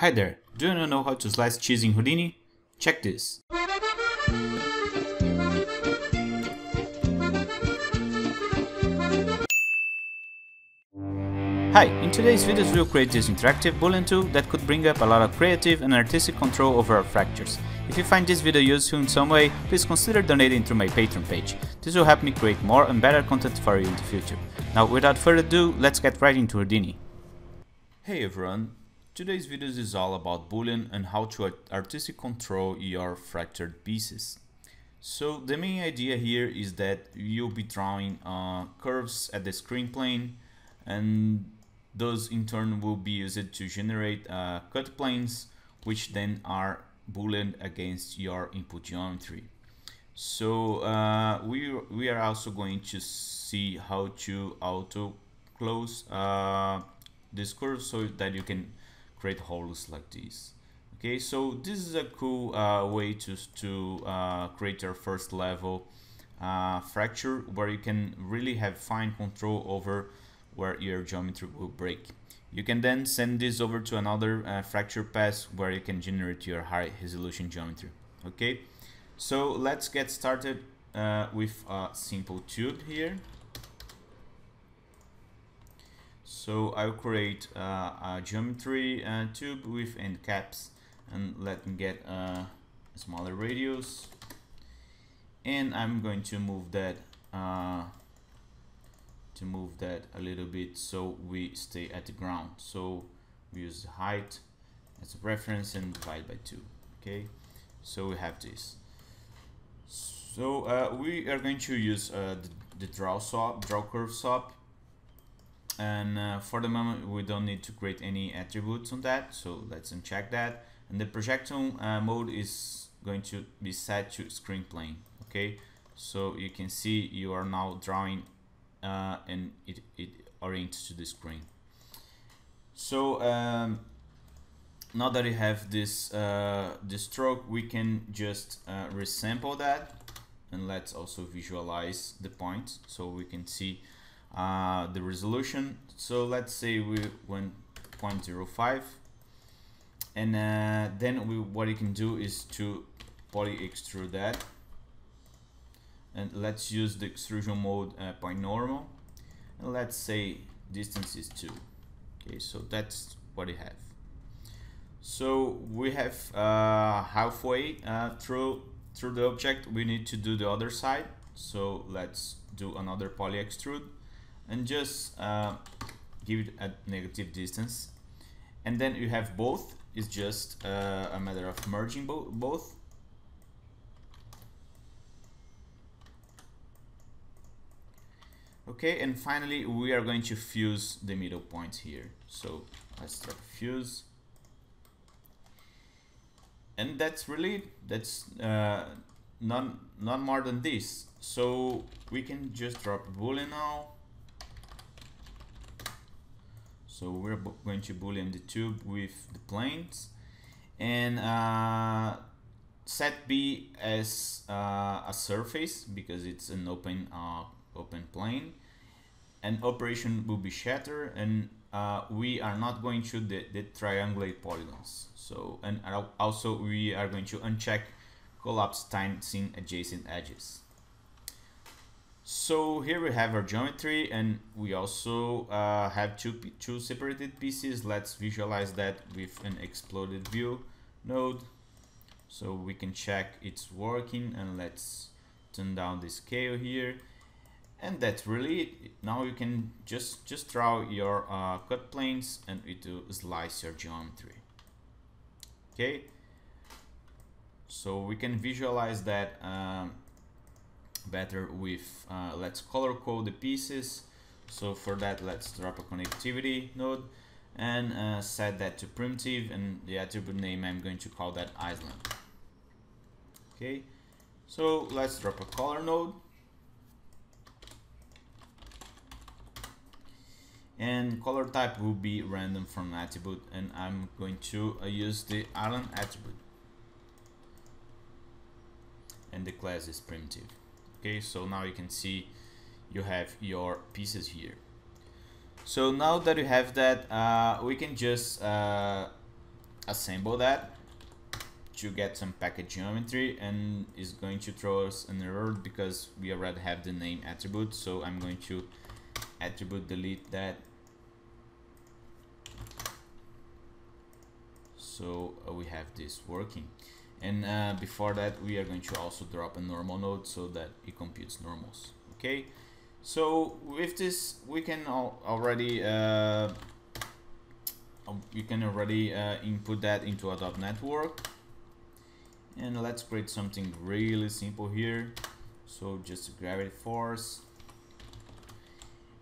Hi there, do you know how to slice cheese in Houdini? Check this. Hi, in today's videos we'll create this interactive boolean tool that could bring up a lot of creative and artistic control over our fractures. If you find this video useful in some way, please consider donating through my Patreon page. This will help me create more and better content for you in the future. Now without further ado, let's get right into Houdini. Hey everyone, today's video is all about boolean and how to artistic control your fractured pieces. So the main idea here is that you'll be drawing uh, curves at the screen plane and those in turn will be used to generate uh, cut planes which then are boolean against your input geometry. So uh, we, we are also going to see how to auto close uh, this curve so that you can create holes like this. Okay, so this is a cool uh, way to, to uh, create your first level uh, fracture where you can really have fine control over where your geometry will break. You can then send this over to another uh, fracture pass where you can generate your high resolution geometry. Okay, so let's get started uh, with a simple tube here. So I'll create uh, a geometry uh, tube with end caps and let me get a smaller radius. And I'm going to move that uh, to move that a little bit so we stay at the ground. So we use the height as a reference and divide by 2 okay? So we have this. So uh, we are going to use uh, the, the, draw SOP draw curve SOP and uh, for the moment we don't need to create any attributes on that so let's uncheck that. And the projection uh, mode is going to be set to screen plane okay? So you can see you are now drawing uh, and it, it orients to the screen. So um, now that you have this uh, this stroke, we can just uh, resample that. And let's also visualize the point so we can see uh, the resolution. So let's say we went 0.05 and uh, then we, what you can do is to poly extrude that. And let's use the extrusion mode uh, point normal and let's say distance is 2 okay so that's what we have. So we have uh, halfway uh, through through the object we need to do the other side. So let's do another poly extrude and just uh, give it a negative distance and then you have both it's just uh, a matter of merging bo both Okay, and finally we are going to fuse the middle point here. So let's start fuse. And that's really, that's uh, not, not more than this. So we can just drop boolean now. So we're going to boolean the tube with the planes. And uh, set B as uh, a surface because it's an open uh, open plane. And operation will be shatter and uh, we are not going to the, the triangulate polygons. So and also we are going to uncheck collapse tensing adjacent edges so here we have our geometry and we also uh, have two, two separated pieces. Let's visualize that with an exploded view node. So we can check it's working and let's turn down the scale here. And that's really it. Now you can just just draw your uh, cut planes and it will slice your geometry. Okay? So we can visualize that um, better with uh, let's color code the pieces. So for that let's drop a connectivity node and uh, set that to primitive and the attribute name I'm going to call that island okay so let's drop a color node. And color type will be random from attribute and I'm going to uh, use the island attribute. And the class is primitive okay so now you can see you have your pieces here. So now that you have that uh, we can just uh, assemble that to get some packed geometry and is going to throw us an error because we already have the name attribute so I'm going to attribute delete that. So uh, we have this working and uh, before that we are going to also drop a normal node so that it computes normals okay? So with this we can al already uh, you can already uh, input that into a DOP network. And let's create something really simple here. So just gravity force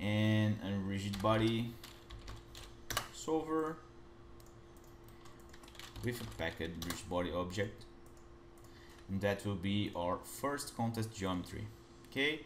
and a rigid body. Solver with a packed rigid body object. And that will be our first context geometry. Okay?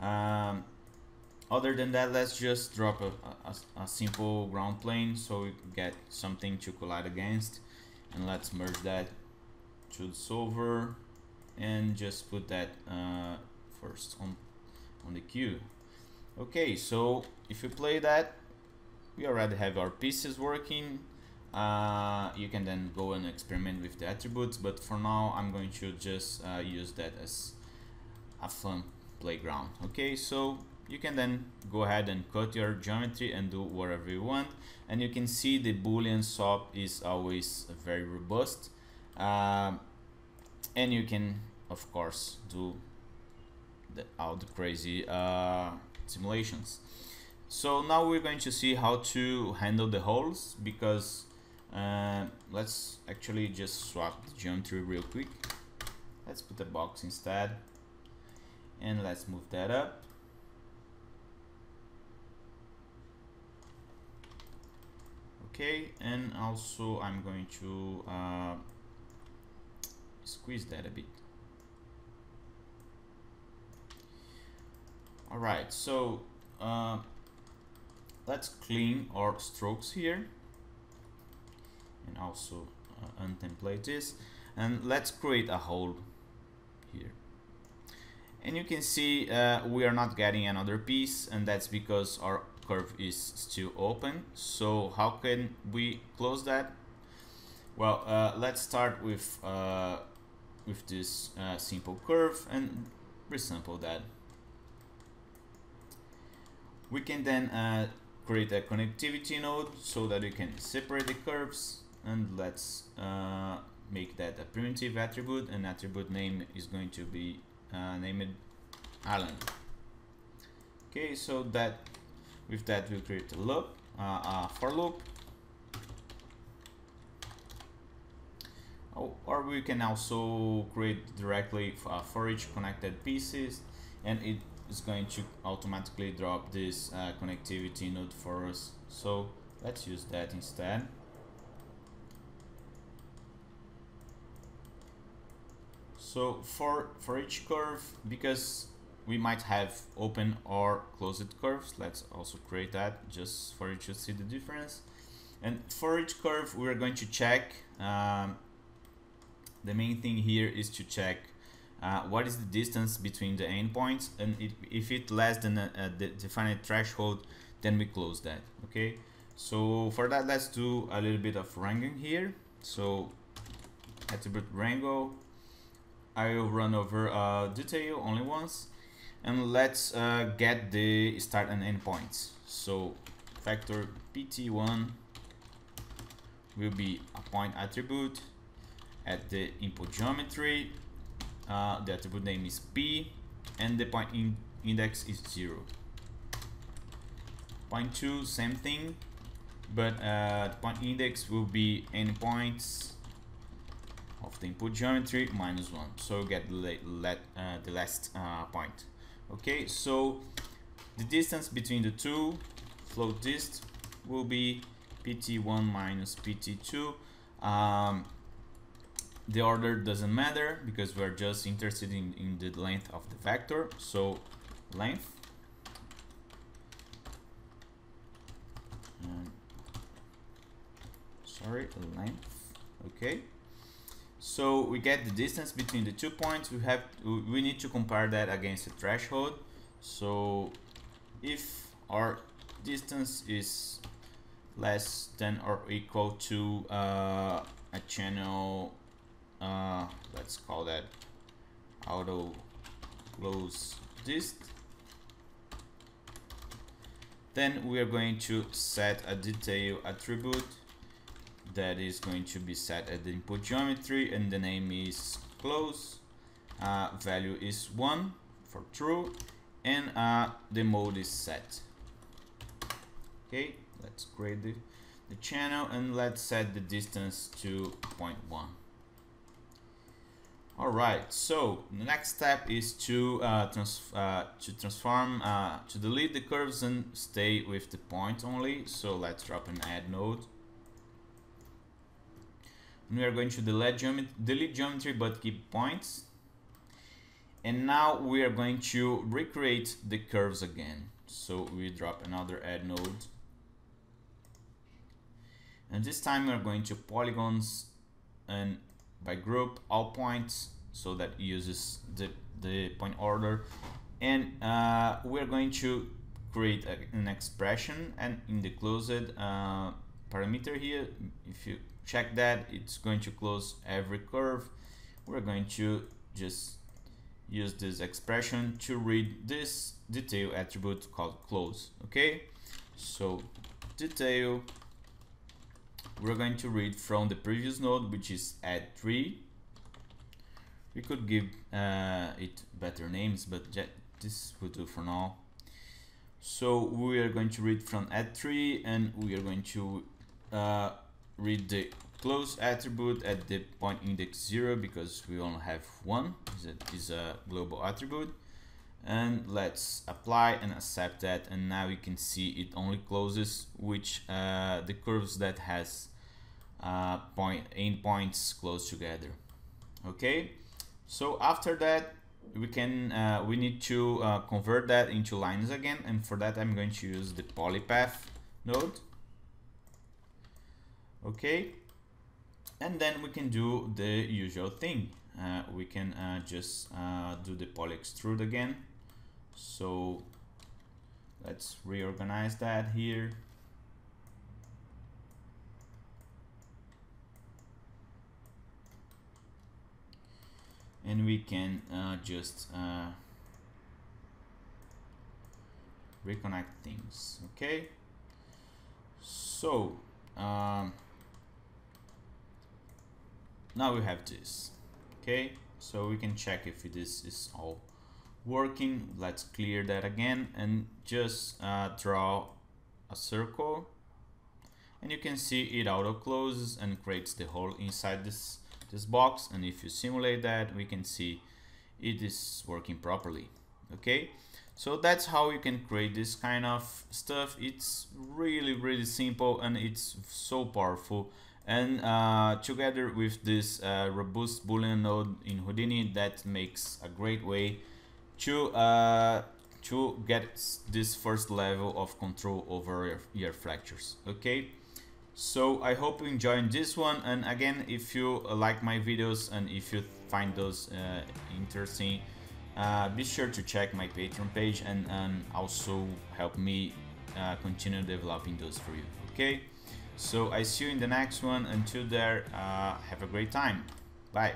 Um, other than that let's just drop a, a, a simple ground plane so we get something to collide against. And let's merge that to the solver and just put that uh, first on on the queue okay so if you play that we already have our pieces working uh, you can then go and experiment with the attributes but for now I'm going to just uh, use that as a fun playground okay? So you can then go ahead and cut your geometry and do whatever you want. And you can see the boolean SOP is always very robust. Um, and you can of course do the, all the crazy uh, simulations. So now we're going to see how to handle the holes because uh, let's actually just swap the geometry real quick. Let's put a box instead. And let's move that up. Okay and also I'm going to uh, squeeze that a bit. Alright so uh, let's clean our strokes here and also uh, untemplate this and let's create a hole here. And you can see uh, we are not getting another piece and that's because our curve is still open. So how can we close that? Well uh, let's start with uh, with this uh, simple curve and resample that. We can then uh, create a connectivity node so that we can separate the curves and let's uh, make that a primitive attribute. And attribute name is going to be uh, named Alan. Okay, so that with that we'll create a loop, uh, a for loop. Oh, or we can also create directly uh, for each connected pieces and it is going to automatically drop this uh, connectivity node for us. So let's use that instead so for for each curve because we might have open or closed curves let's also create that just for you to see the difference. And for each curve we're going to check um, the main thing here is to check uh, what is the distance between the endpoints and it, if it less than a, a defined threshold then we close that okay? So for that let's do a little bit of wrangling here. So attribute wrangle I will run over uh, detail only once and let's uh, get the start and end points so vector pt1 will be a point attribute at the input geometry uh, the attribute name is p and the point in index is 0. 0 point 2 same thing but uh, the point index will be npoints of the input geometry minus 1 so get the, let, uh, the last uh, point. Okay so the distance between the two float dist will be pt1 minus pt2 um, the order doesn't matter because we're just interested in, in the length of the vector. So length. Um, sorry length. Okay so we get the distance between the two points. We have we need to compare that against the threshold. So if our distance is less than or equal to uh, a channel uh, let's call that auto close dist then we are going to set a detail attribute that is going to be set at the input geometry and the name is close uh, value is 1 for true and uh, the mode is set. Okay let's create the, the channel and let's set the distance to 0.1 all right so the next step is to uh, trans uh, to transform uh, to delete the curves and stay with the point only. So let's drop an add node and we are going to delete, delete geometry but keep points. And now we are going to recreate the curves again. So we drop another add node. And this time we're going to polygons and by group all points so that uses the, the point order. And uh, we're going to create a, an expression and in the closed uh, parameter here if you check that it's going to close every curve. We're going to just use this expression to read this detail attribute called close okay? So detail we're going to read from the previous node which is add 3 we could give uh, it better names but this will do for now. So we are going to read from add 3 and we are going to uh, read the close attribute at the point index 0 because we only have one. Is a, a global attribute. And let's apply and accept that. And now you can see it only closes which uh, the curves that has uh, point endpoints close together. Okay? So after that we can uh, we need to uh, convert that into lines again. And for that I'm going to use the polypath node okay? And then we can do the usual thing. Uh, we can uh, just uh, do the poly extrude again. So let's reorganize that here. And we can uh, just uh, reconnect things. Okay? So um, now we have this okay? So we can check if this is all working. Let's clear that again and just uh, draw a circle. And you can see it auto closes and creates the hole inside this this box. And if you simulate that we can see it is working properly okay? So that's how you can create this kind of stuff. It's really really simple and it's so powerful and uh, together with this uh, robust boolean node in Houdini that makes a great way to uh, to get this first level of control over your, your fractures. Okay? So I hope you enjoyed this one. And again if you like my videos and if you find those uh, interesting uh, be sure to check my Patreon page and, and also help me uh, continue developing those for you. Okay so I see you in the next one. Until there, uh, have a great time. Bye.